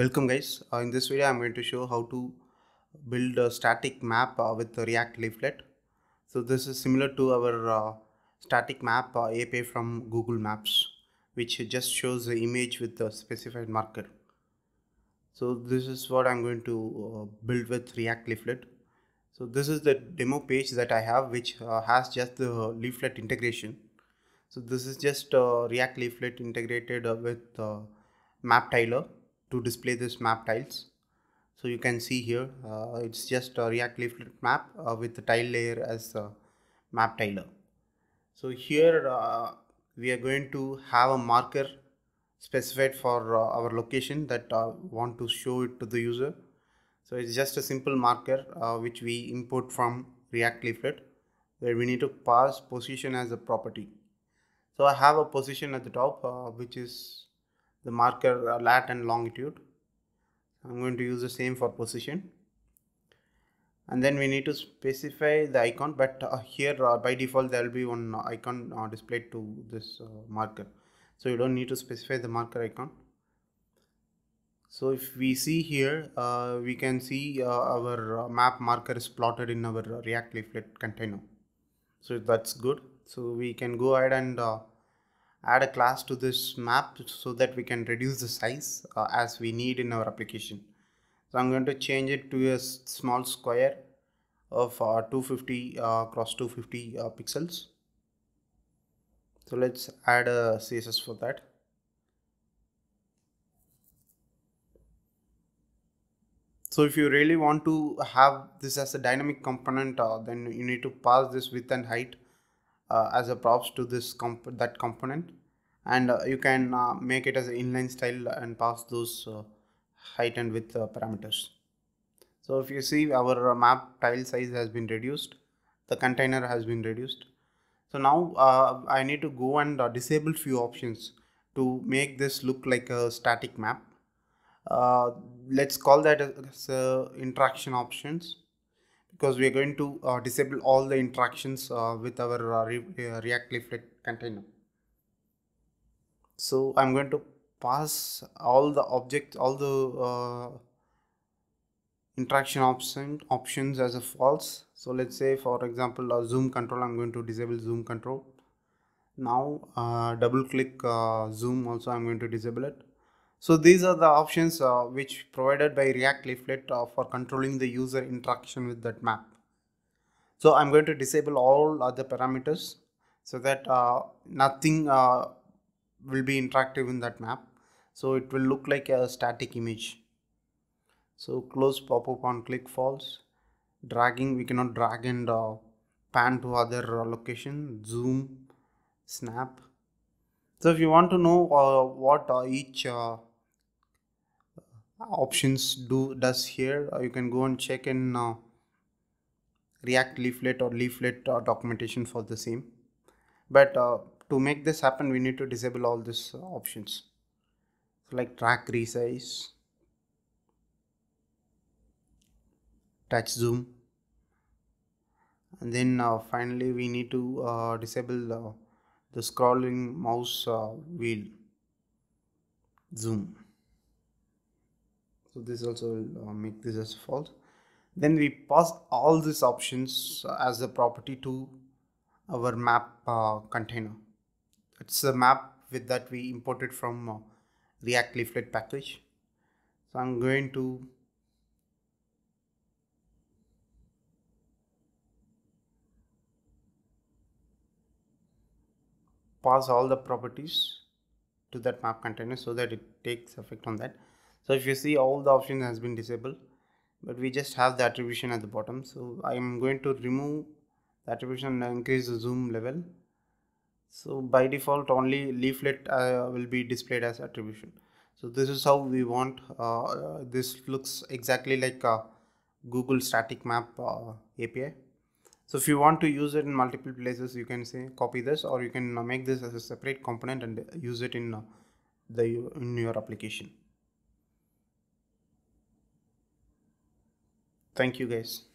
Welcome guys. Uh, in this video I'm going to show how to build a static map uh, with React Leaflet. So this is similar to our uh, static map uh, API from Google Maps which just shows the image with the specified marker. So this is what I'm going to uh, build with React Leaflet. So this is the demo page that I have which uh, has just the leaflet integration. So this is just React Leaflet integrated with uh, MapTiler to display this map tiles. So you can see here uh, it's just a react leaflet map uh, with the tile layer as a MapTiler. So here uh, we are going to have a marker specified for uh, our location that uh, want to show it to the user. So it's just a simple marker uh, which we import from react leaflet where we need to pass position as a property. So i have a position at the top which is the marker uh, lat and longitude. I'm going to use the same for position. And then we need to specify the icon but uh, here uh, by default there will be one uh, icon uh, displayed to this uh, marker. So you don't need to specify the marker icon. So if we see here we can see our map marker is plotted in our react leaflet container. So that's good. So we can go ahead and add a class to this map so that we can reduce the size uh, as we need in our application. So I'm going to change it to a small square of uh, 250 uh, cross 250 uh, pixels. So let's add a CSS for that. So if you really want to have this as a dynamic component, uh, then you need to pass this width and height as a props to this comp that component. And uh, you can uh, make it as an inline style and pass those uh, height and width uh, parameters. So if you see our uh, map tile size has been reduced. The container has been reduced. So now uh, i need to go and disable few options to make this look like a static map. Let's call that as interaction options because we are going to uh, disable all the interactions uh, with our uh, re React Leaflet container. So I'm going to pass all the objects, all the interaction option options as a false. So let's say, for example, a zoom control. I'm going to disable zoom control. Now double click zoom. Also, I'm going to disable it so these are the options uh, which provided by React Leaflet uh, for controlling the user interaction with that map. So I'm going to disable all other parameters so that uh, nothing uh, will be interactive in that map. So it will look like a static image. So close pop-up on click false. Dragging, we cannot drag and uh, pan to other location. Zoom, snap. So if you want to know uh, what each options do does here. Uh, you can go and check in uh, react leaflet or leaflet uh, documentation for the same. But uh, to make this happen we need to disable all these uh, options. So like track resize touch zoom. And then uh, finally we need to disable the scrolling mouse wheel zoom so this also will uh, make this as false then we pass all these options as a property to our map uh, container. It's a map with that we imported from uh, react leaflet package. So i'm going to pass all the properties to that map container so that it takes effect on that so if you see all the options has been disabled but we just have the attribution at the bottom. So I am going to remove the attribution and increase the zoom level. So by default only leaflet uh, will be displayed as attribution. So this is how we want uh, uh, this looks exactly like a Google static map uh, API so if you want to use it in multiple places you can say copy this or you can make this as a separate component and use it in uh, the in your application Thank you guys.